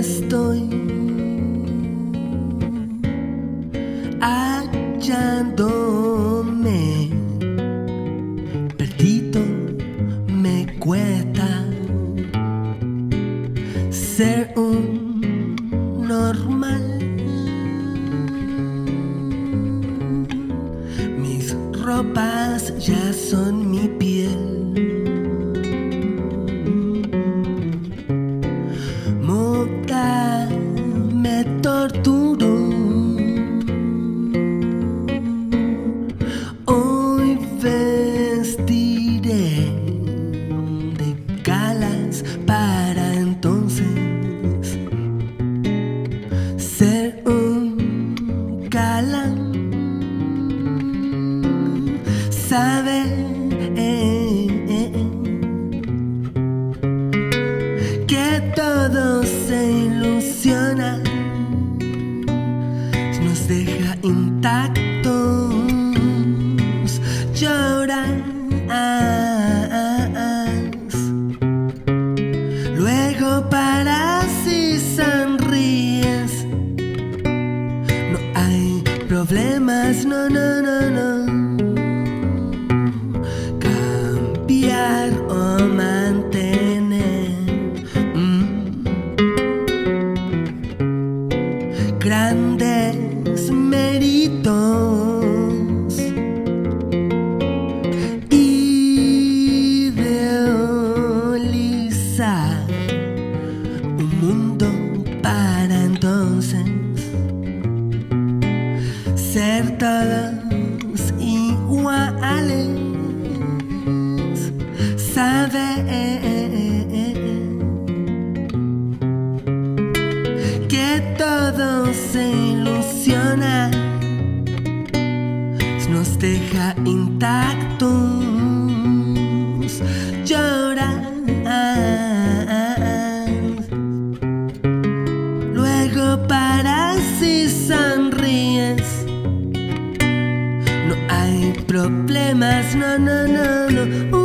estoy hallándome. Perdido me cuesta ser un normal. Mis ropas ya son mi piel. Galán. Sabe que todo se ilusiona nos deja intactos problemas no no no no ser todos iguales saber que todo se ilusiona, nos deja intactos, problemas, no, no, no, no.